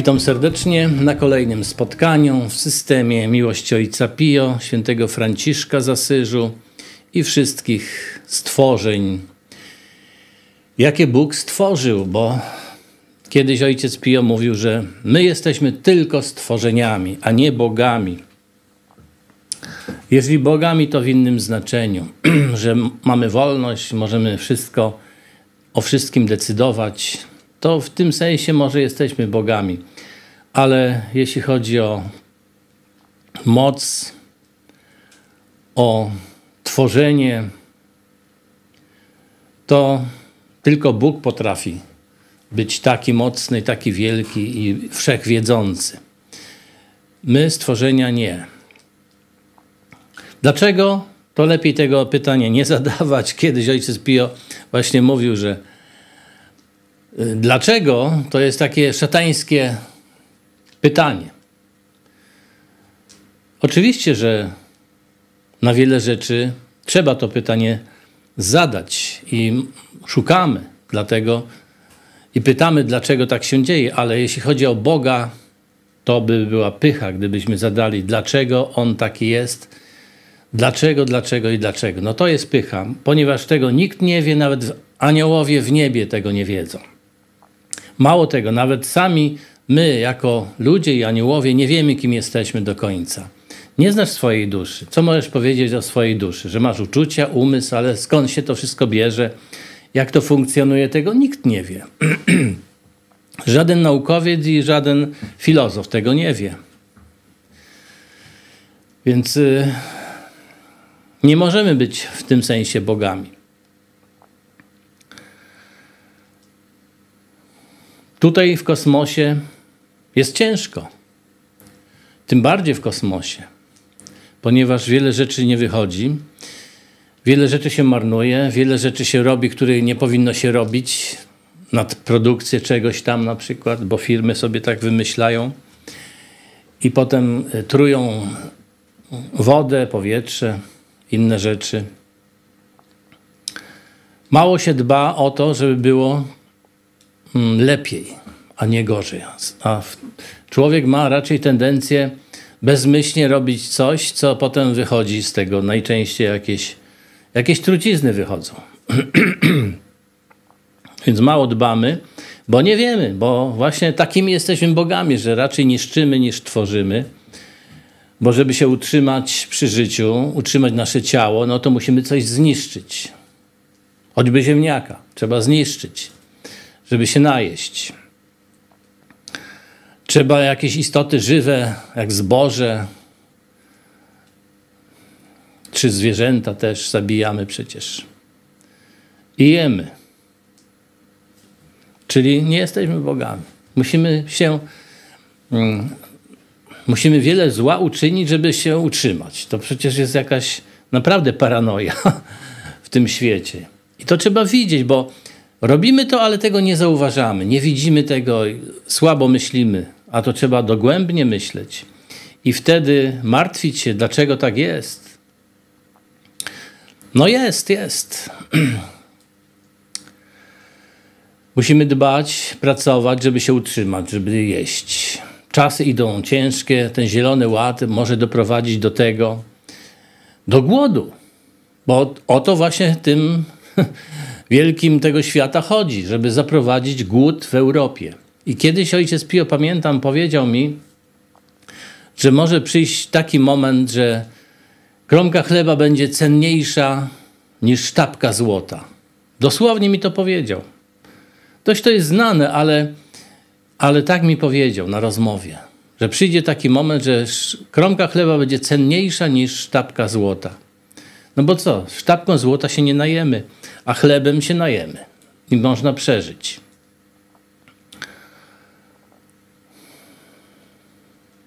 Witam serdecznie na kolejnym spotkaniu w systemie Miłości Ojca Pio, świętego Franciszka z Asyżu i wszystkich stworzeń, jakie Bóg stworzył, bo kiedyś Ojciec Pio mówił, że my jesteśmy tylko stworzeniami, a nie bogami. Jeżeli bogami, to w innym znaczeniu, że mamy wolność, możemy wszystko o wszystkim decydować, to w tym sensie może jesteśmy bogami. Ale jeśli chodzi o moc, o tworzenie, to tylko Bóg potrafi być taki mocny, taki wielki i wszechwiedzący. My, stworzenia, nie. Dlaczego? To lepiej tego pytania nie zadawać. Kiedyś ojciec Pio właśnie mówił, że dlaczego to jest takie szatańskie pytanie. Oczywiście, że na wiele rzeczy trzeba to pytanie zadać i szukamy dlatego i pytamy, dlaczego tak się dzieje, ale jeśli chodzi o Boga, to by była pycha, gdybyśmy zadali, dlaczego On taki jest, dlaczego, dlaczego i dlaczego. No to jest pycha, ponieważ tego nikt nie wie, nawet aniołowie w niebie tego nie wiedzą. Mało tego, nawet sami my, jako ludzie i aniołowie, nie wiemy, kim jesteśmy do końca. Nie znasz swojej duszy. Co możesz powiedzieć o swojej duszy? Że masz uczucia, umysł, ale skąd się to wszystko bierze? Jak to funkcjonuje, tego nikt nie wie. żaden naukowiec i żaden filozof tego nie wie. Więc y, nie możemy być w tym sensie bogami. Tutaj w kosmosie jest ciężko. Tym bardziej w kosmosie, ponieważ wiele rzeczy nie wychodzi, wiele rzeczy się marnuje, wiele rzeczy się robi, które nie powinno się robić, nad produkcję czegoś tam na przykład, bo firmy sobie tak wymyślają i potem e, trują wodę, powietrze, inne rzeczy. Mało się dba o to, żeby było lepiej, a nie gorzej. A człowiek ma raczej tendencję bezmyślnie robić coś, co potem wychodzi z tego. Najczęściej jakieś, jakieś trucizny wychodzą. Więc mało dbamy, bo nie wiemy, bo właśnie takimi jesteśmy bogami, że raczej niszczymy niż tworzymy. Bo żeby się utrzymać przy życiu, utrzymać nasze ciało, no to musimy coś zniszczyć. Choćby ziemniaka trzeba zniszczyć, żeby się najeść. Trzeba jakieś istoty żywe, jak zboże, czy zwierzęta też zabijamy przecież. I jemy. Czyli nie jesteśmy bogami. Musimy się, mm, musimy wiele zła uczynić, żeby się utrzymać. To przecież jest jakaś naprawdę paranoja w tym świecie. I to trzeba widzieć, bo robimy to, ale tego nie zauważamy. Nie widzimy tego, słabo myślimy, a to trzeba dogłębnie myśleć. I wtedy martwić się, dlaczego tak jest. No jest, jest. Musimy dbać, pracować, żeby się utrzymać, żeby jeść. Czasy idą ciężkie, ten zielony ład może doprowadzić do tego, do głodu. Bo o to właśnie tym wielkim tego świata chodzi, żeby zaprowadzić głód w Europie. I kiedyś ojciec Pio, pamiętam, powiedział mi, że może przyjść taki moment, że kromka chleba będzie cenniejsza niż sztabka złota. Dosłownie mi to powiedział. Dość to jest znane, ale, ale tak mi powiedział na rozmowie, że przyjdzie taki moment, że kromka chleba będzie cenniejsza niż sztabka złota. No bo co, sztabką złota się nie najemy, a chlebem się najemy i można przeżyć.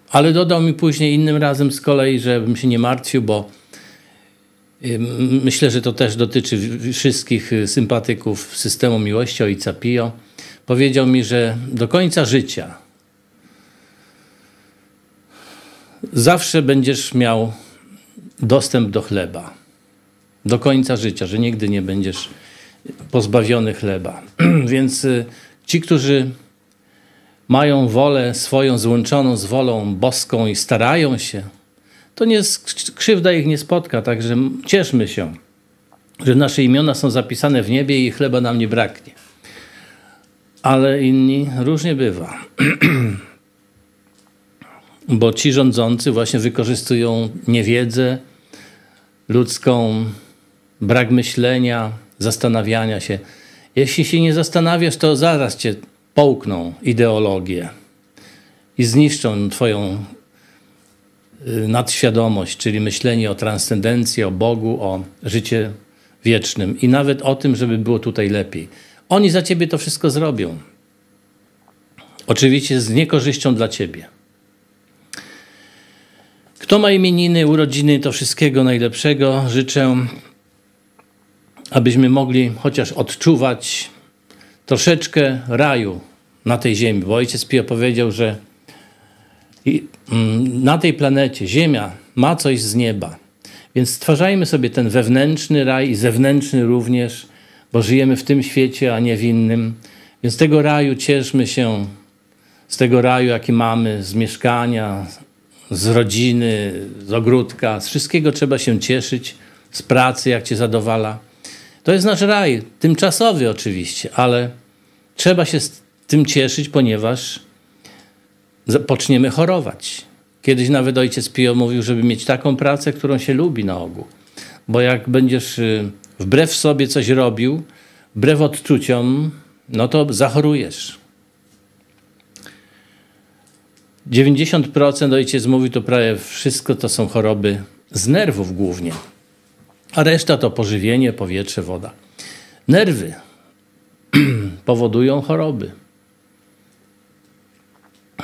Ale dodał mi później innym razem z kolei, żebym się nie martwił, bo Myślę, że to też dotyczy wszystkich y, sympatyków systemu miłości ojca Pio. Powiedział mi, że do końca życia zawsze będziesz miał dostęp do chleba. Do końca życia, że nigdy nie będziesz pozbawiony chleba. Więc y, ci, którzy mają wolę swoją złączoną z wolą boską i starają się, to nie, krzywda ich nie spotka, także cieszmy się, że nasze imiona są zapisane w niebie i chleba nam nie braknie. Ale inni różnie bywa. Bo ci rządzący właśnie wykorzystują niewiedzę ludzką, brak myślenia, zastanawiania się. Jeśli się nie zastanawiasz, to zaraz cię połkną ideologię i zniszczą twoją y, nadświadomość, czyli myślenie o transcendencji, o Bogu, o życie wiecznym i nawet o tym, żeby było tutaj lepiej. Oni za ciebie to wszystko zrobią. Oczywiście z niekorzyścią dla ciebie. Kto ma imieniny, urodziny, to wszystkiego najlepszego. Życzę, abyśmy mogli chociaż odczuwać troszeczkę raju na tej ziemi. Bo ojciec Pio powiedział, że mm, na tej planecie Ziemia ma coś z nieba. Więc stwarzajmy sobie ten wewnętrzny raj i zewnętrzny również, bo żyjemy w tym świecie, a nie w innym. Więc tego raju cieszmy się, z tego raju, jaki mamy, z mieszkania, z rodziny, z ogródka, z wszystkiego trzeba się cieszyć, z pracy, jak cię zadowala. To jest nasz raj, tymczasowy oczywiście, ale trzeba się z tym cieszyć, ponieważ poczniemy chorować. Kiedyś nawet ojciec Pio mówił, żeby mieć taką pracę, którą się lubi na ogół. Bo jak będziesz y, wbrew sobie coś robił, wbrew odczuciom, no to zachorujesz. 90% ojciec mówi, to prawie wszystko to są choroby z nerwów głównie, a reszta to pożywienie, powietrze, woda. Nerwy powodują choroby.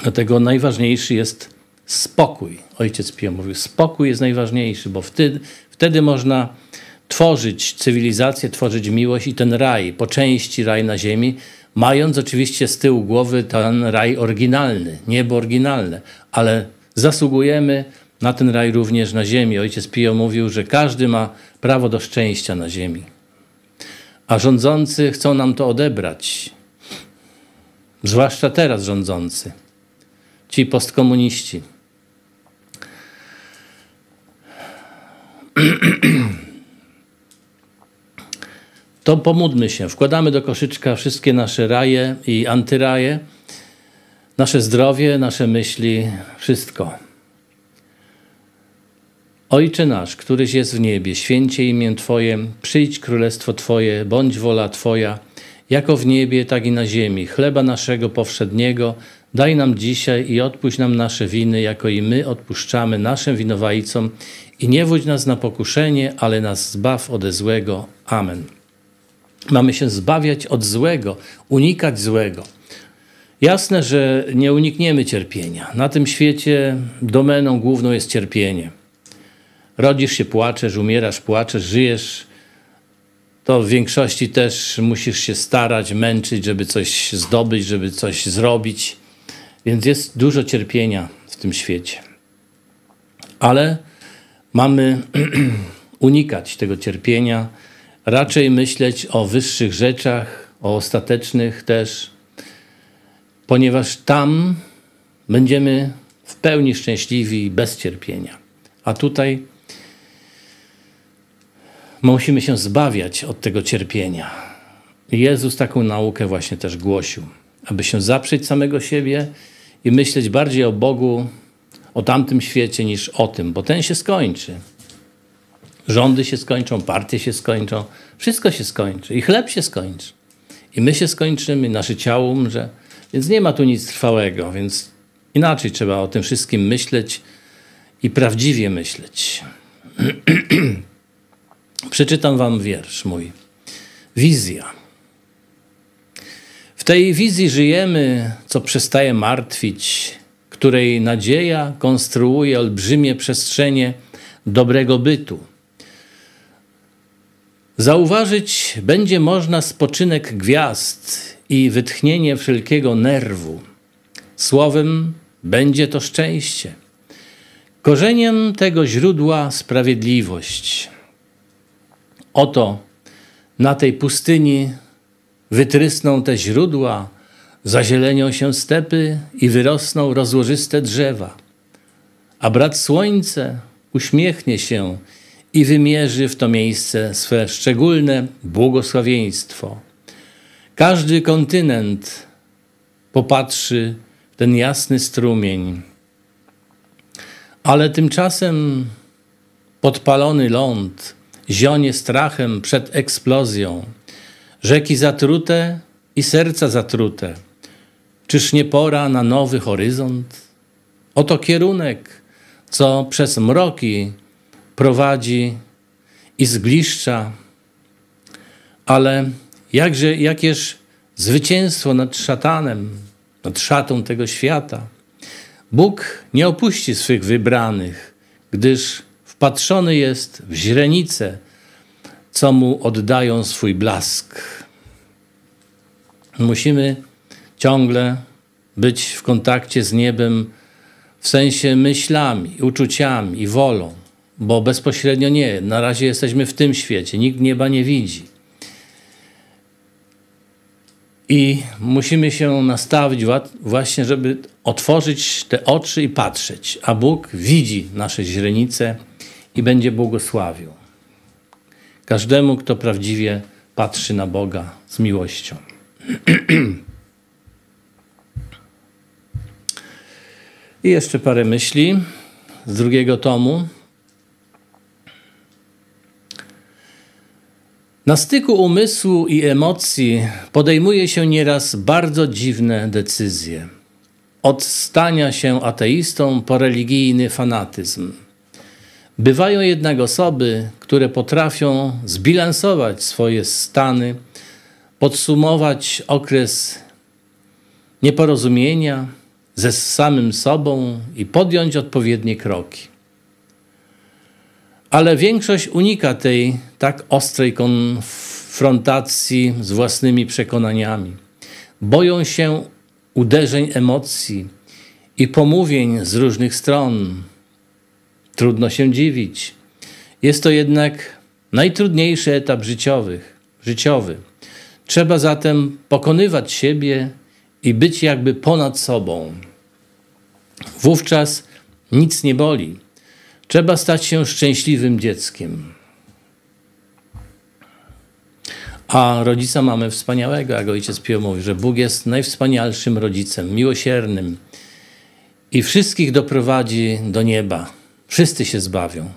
Dlatego najważniejszy jest spokój. Ojciec Pio mówił, spokój jest najważniejszy, bo wtedy, wtedy można tworzyć cywilizację, tworzyć miłość i ten raj, po części raj na ziemi, mając oczywiście z tyłu głowy ten raj oryginalny, niebo oryginalne, ale zasługujemy na ten raj również na ziemi. Ojciec Pio mówił, że każdy ma prawo do szczęścia na ziemi. A rządzący chcą nam to odebrać. Zwłaszcza teraz rządzący. Ci postkomuniści. to pomódmy się. Wkładamy do koszyczka wszystkie nasze raje i antyraje, nasze zdrowie, nasze myśli, wszystko. Ojcze nasz, któryś jest w niebie, święcie imię Twoje, przyjdź królestwo Twoje, bądź wola Twoja, jako w niebie, tak i na ziemi. Chleba naszego powszedniego daj nam dzisiaj i odpuść nam nasze winy, jako i my odpuszczamy naszym winowajcom. I nie wódź nas na pokuszenie, ale nas zbaw ode złego. Amen. Mamy się zbawiać od złego, unikać złego. Jasne, że nie unikniemy cierpienia. Na tym świecie domeną główną jest cierpienie. Rodzisz się, płaczesz, umierasz, płaczesz, żyjesz. To w większości też musisz się starać, męczyć, żeby coś zdobyć, żeby coś zrobić. Więc jest dużo cierpienia w tym świecie. Ale mamy unikać tego cierpienia raczej myśleć o wyższych rzeczach, o ostatecznych też, ponieważ tam będziemy w pełni szczęśliwi bez cierpienia. A tutaj musimy się zbawiać od tego cierpienia. Jezus taką naukę właśnie też głosił, aby się zaprzeć samego siebie i myśleć bardziej o Bogu, o tamtym świecie niż o tym, bo ten się skończy. Rządy się skończą, partie się skończą, wszystko się skończy i chleb się skończy. I my się skończymy, nasze ciało umrze, więc nie ma tu nic trwałego, więc inaczej trzeba o tym wszystkim myśleć i prawdziwie myśleć. Przeczytam wam wiersz mój. Wizja. W tej wizji żyjemy, co przestaje martwić, której nadzieja konstruuje olbrzymie przestrzenie dobrego bytu Zauważyć będzie można spoczynek gwiazd i wytchnienie wszelkiego nerwu. Słowem, będzie to szczęście. Korzeniem tego źródła sprawiedliwość. Oto na tej pustyni wytrysną te źródła zazielenią się stepy i wyrosną rozłożyste drzewa. A brat słońce uśmiechnie się i wymierzy w to miejsce swe szczególne błogosławieństwo. Każdy kontynent popatrzy w ten jasny strumień. Ale tymczasem podpalony ląd zionie strachem przed eksplozją. Rzeki zatrute i serca zatrute. Czyż nie pora na nowy horyzont? Oto kierunek, co przez mroki prowadzi i zgliszcza. Ale jakże, jakież zwycięstwo nad szatanem, nad szatą tego świata. Bóg nie opuści swych wybranych, gdyż wpatrzony jest w źrenicę, co mu oddają swój blask. Musimy ciągle być w kontakcie z niebem w sensie myślami, uczuciami i wolą, bo bezpośrednio nie. Na razie jesteśmy w tym świecie, nikt nieba nie widzi. I musimy się nastawić właśnie, żeby otworzyć te oczy i patrzeć, a Bóg widzi nasze źrenice i będzie błogosławił. Każdemu, kto prawdziwie patrzy na Boga z miłością. I jeszcze parę myśli z drugiego tomu. Na styku umysłu i emocji podejmuje się nieraz bardzo dziwne decyzje. Od stania się ateistą po religijny fanatyzm. Bywają jednak osoby, które potrafią zbilansować swoje stany, podsumować okres nieporozumienia ze samym sobą i podjąć odpowiednie kroki. Ale większość unika tej tak ostrej konfrontacji z własnymi przekonaniami. Boją się uderzeń emocji i pomówień z różnych stron. Trudno się dziwić. Jest to jednak najtrudniejszy etap życiowych, życiowy. Trzeba zatem pokonywać siebie i być jakby ponad sobą. Wówczas nic nie boli Trzeba stać się szczęśliwym dzieckiem. A rodzica mamy wspaniałego, jak ojciec Pio mówi, że Bóg jest najwspanialszym rodzicem, miłosiernym i wszystkich doprowadzi do nieba. Wszyscy się zbawią.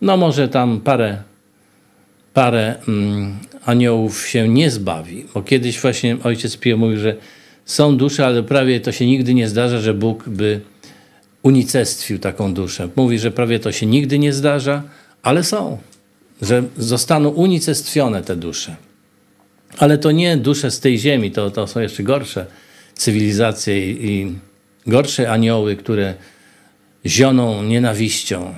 No może tam parę, parę mm, aniołów się nie zbawi, bo kiedyś właśnie ojciec Pio mówił, że są dusze, ale prawie to się nigdy nie zdarza, że Bóg by unicestwił taką duszę. Mówi, że prawie to się nigdy nie zdarza, ale są, że zostaną unicestwione te dusze. Ale to nie dusze z tej ziemi, to, to są jeszcze gorsze cywilizacje i, i gorsze anioły, które zioną nienawiścią.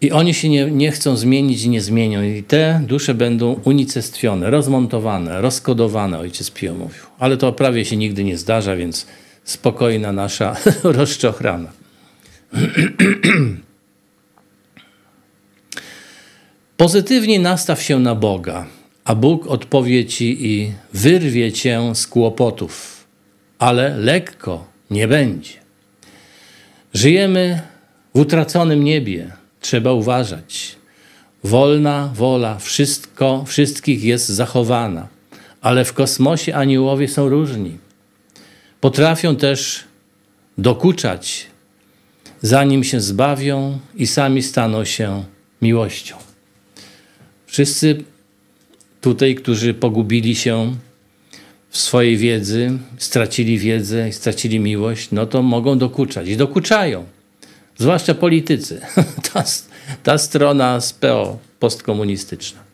I oni się nie, nie chcą zmienić i nie zmienią. I te dusze będą unicestwione, rozmontowane, rozkodowane, ojciec Pio mówił. Ale to prawie się nigdy nie zdarza, więc spokojna nasza rozczochrana. Pozytywnie nastaw się na Boga, a Bóg odpowie ci i wyrwie cię z kłopotów, ale lekko nie będzie. Żyjemy w utraconym niebie trzeba uważać. Wolna wola wszystko, wszystkich jest zachowana, ale w kosmosie aniołowie są różni. Potrafią też dokuczać, zanim się zbawią i sami staną się miłością. Wszyscy tutaj, którzy pogubili się w swojej wiedzy, stracili wiedzę stracili miłość, no to mogą dokuczać i dokuczają zwłaszcza politycy, ta, ta strona z PO postkomunistyczna.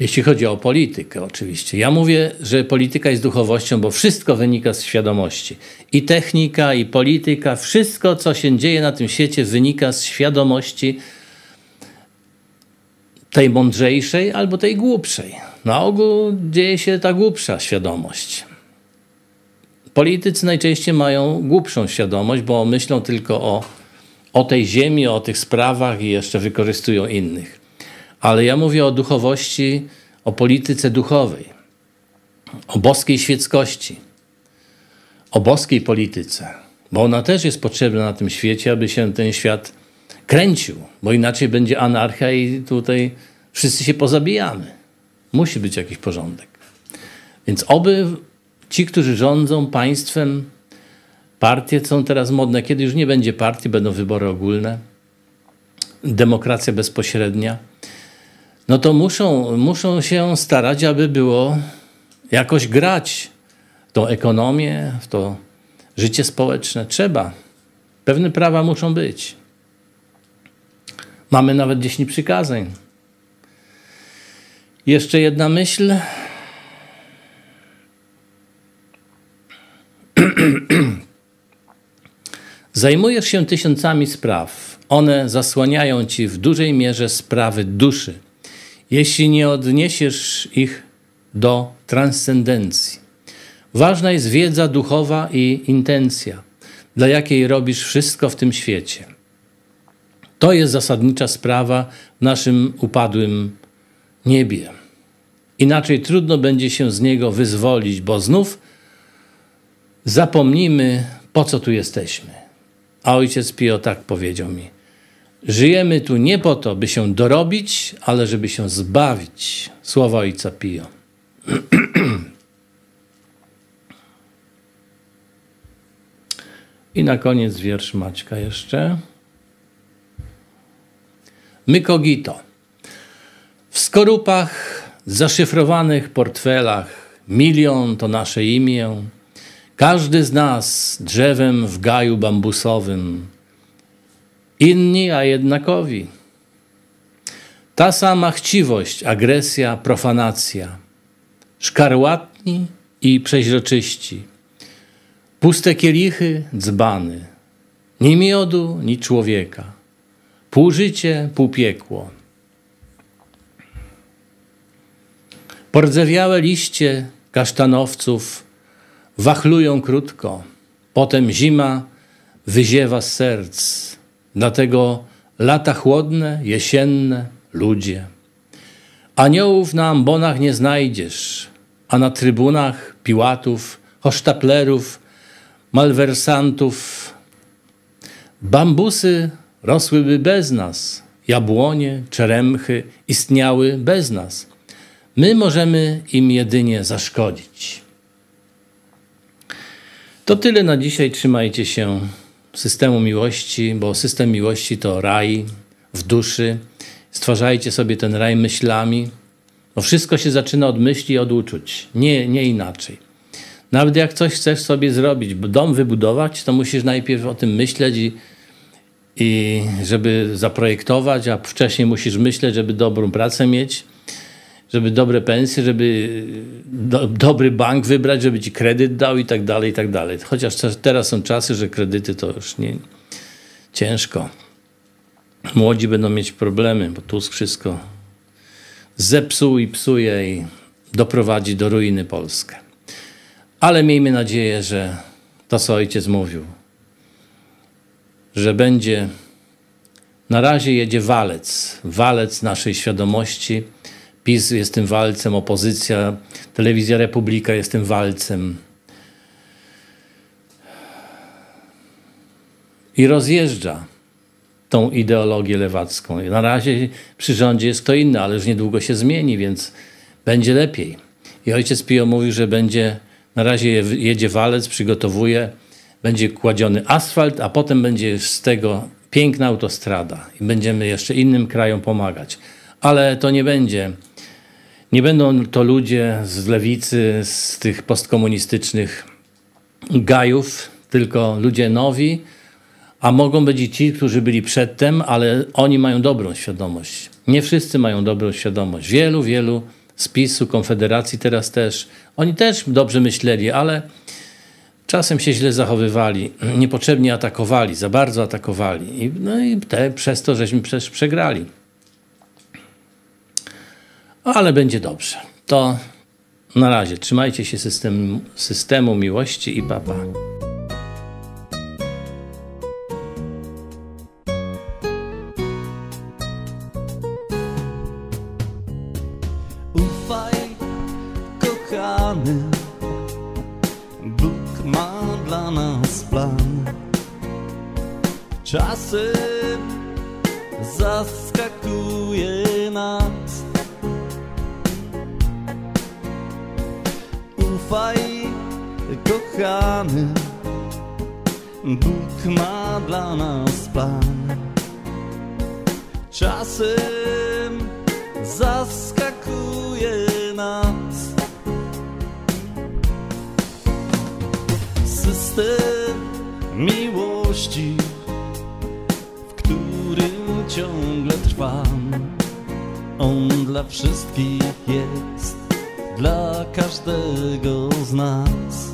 Jeśli chodzi o politykę, oczywiście. Ja mówię, że polityka jest duchowością, bo wszystko wynika z świadomości. I technika, i polityka, wszystko, co się dzieje na tym świecie, wynika z świadomości tej mądrzejszej albo tej głupszej. Na ogół dzieje się ta głupsza świadomość. Politycy najczęściej mają głupszą świadomość, bo myślą tylko o, o tej ziemi, o tych sprawach i jeszcze wykorzystują innych. Ale ja mówię o duchowości, o polityce duchowej, o boskiej świeckości, o boskiej polityce, bo ona też jest potrzebna na tym świecie, aby się ten świat kręcił, bo inaczej będzie anarchia i tutaj wszyscy się pozabijamy. Musi być jakiś porządek. Więc oby ci, którzy rządzą państwem, partie są teraz modne, kiedy już nie będzie partii, będą wybory ogólne, demokracja bezpośrednia, no to muszą, muszą się starać, aby było jakoś grać w tą ekonomię, w to życie społeczne. Trzeba. Pewne prawa muszą być. Mamy nawet dziesięć przykazań. Jeszcze jedna myśl. Zajmujesz się tysiącami spraw. One zasłaniają ci w dużej mierze sprawy duszy, jeśli nie odniesiesz ich do transcendencji. Ważna jest wiedza duchowa i intencja, dla jakiej robisz wszystko w tym świecie. To jest zasadnicza sprawa w naszym upadłym niebie. Inaczej trudno będzie się z niego wyzwolić, bo znów zapomnimy, po co tu jesteśmy. A ojciec Pio tak powiedział mi: Żyjemy tu nie po to, by się dorobić, ale żeby się zbawić. Słowa ojca Pio. I na koniec wiersz Maćka jeszcze. Mykogito. W skorupach, zaszyfrowanych portfelach, milion to nasze imię. Każdy z nas drzewem w gaju bambusowym. Inni, a jednakowi. Ta sama chciwość, agresja, profanacja. Szkarłatni i przeźroczyści. Puste kielichy, dzbany. Ni miodu, ni człowieka Pół życie, pół piekło. Pordzewiałe liście kasztanowców wachlują krótko, potem zima wyziewa z serc. Dlatego lata chłodne, jesienne, ludzie. Aniołów na ambonach nie znajdziesz, a na trybunach piłatów, hosztaplerów, malwersantów. Bambusy rosłyby bez nas, jabłonie, czeremchy istniały bez nas. My możemy im jedynie zaszkodzić. To tyle na dzisiaj. Trzymajcie się systemu miłości, bo system miłości to raj w duszy. Stwarzajcie sobie ten raj myślami. Bo wszystko się zaczyna od myśli od uczuć. Nie, nie inaczej. Nawet jak coś chcesz sobie zrobić, dom wybudować, to musisz najpierw o tym myśleć i i żeby zaprojektować, a wcześniej musisz myśleć, żeby dobrą pracę mieć, żeby dobre pensje, żeby do, dobry bank wybrać, żeby ci kredyt dał i tak dalej, i tak dalej. Chociaż teraz są czasy, że kredyty to już nie ciężko. Młodzi będą mieć problemy, bo Tusk wszystko zepsuł i psuje i doprowadzi do ruiny Polskę. Ale miejmy nadzieję, że to, co ojciec mówił, że będzie, na razie jedzie walec, walec naszej świadomości. PiS jest tym walcem, opozycja, telewizja Republika jest tym walcem. I rozjeżdża tą ideologię lewacką. Na razie przy rządzie jest kto inny, ale już niedługo się zmieni, więc będzie lepiej. I ojciec Pio mówił, że będzie, na razie jedzie walec, przygotowuje będzie kładziony asfalt, a potem będzie z tego piękna autostrada i będziemy jeszcze innym krajom pomagać. Ale to nie będzie. Nie będą to ludzie z lewicy, z tych postkomunistycznych gajów, tylko ludzie nowi, a mogą być i ci, którzy byli przedtem, ale oni mają dobrą świadomość. Nie wszyscy mają dobrą świadomość. Wielu, wielu z PiSu, Konfederacji teraz też. Oni też dobrze myśleli, ale Czasem się źle zachowywali, niepotrzebnie atakowali, za bardzo atakowali. No i te, przez to żeśmy przecież przegrali. Ale będzie dobrze. To na razie. Trzymajcie się systemu, systemu miłości i papa. Ufaj, kochany, Bóg ma dla nas plan. Czasem zaskakuje nas system miłości, w którym ciągle trwam. On dla wszystkich jest, dla każdego z nas.